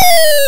you